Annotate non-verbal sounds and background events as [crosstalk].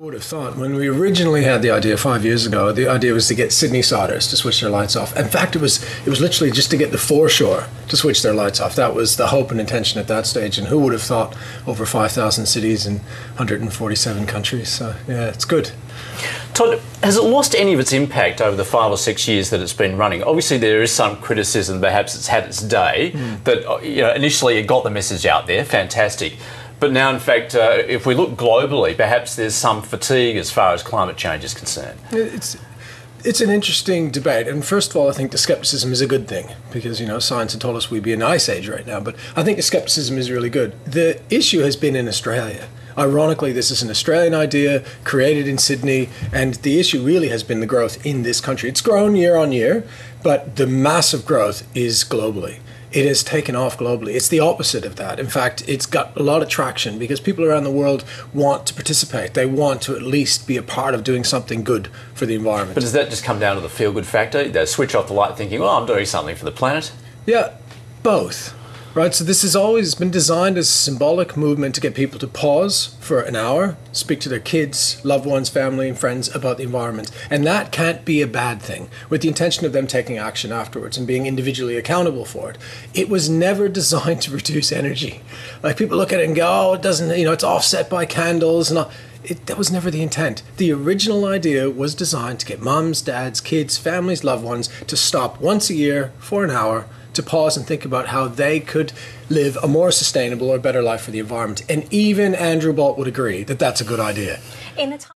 would have thought when we originally had the idea five years ago, the idea was to get Sydney Siders to switch their lights off. In fact, it was it was literally just to get the foreshore to switch their lights off. That was the hope and intention at that stage. And who would have thought over 5,000 cities in 147 countries? So yeah, it's good. Todd, has it lost any of its impact over the five or six years that it's been running? Obviously, there is some criticism. Perhaps it's had its day. Mm. That uh, you know, initially it got the message out there, fantastic. But now, in fact, uh, if we look globally, perhaps there's some fatigue as far as climate change is concerned. It's it's an interesting debate, and first of all, I think the skepticism is a good thing because you know science had told us we'd be in an ice age right now. But I think the skepticism is really good. The issue has been in Australia. Ironically, this is an Australian idea created in Sydney, and the issue really has been the growth in this country. It's grown year on year, but the massive growth is globally it has taken off globally. It's the opposite of that. In fact, it's got a lot of traction because people around the world want to participate. They want to at least be a part of doing something good for the environment. But does that just come down to the feel good factor? They switch off the light thinking, well, I'm doing something for the planet? Yeah, both right? So this has always been designed as a symbolic movement to get people to pause for an hour, speak to their kids, loved ones, family, and friends about the environment. And that can't be a bad thing, with the intention of them taking action afterwards and being individually accountable for it. It was never [laughs] designed to reduce energy. Like people look at it and go, oh, it doesn't, you know, it's offset by candles and all. It, that was never the intent. The original idea was designed to get moms, dads, kids, families, loved ones to stop once a year for an hour to pause and think about how they could live a more sustainable or better life for the environment. And even Andrew Bolt would agree that that's a good idea.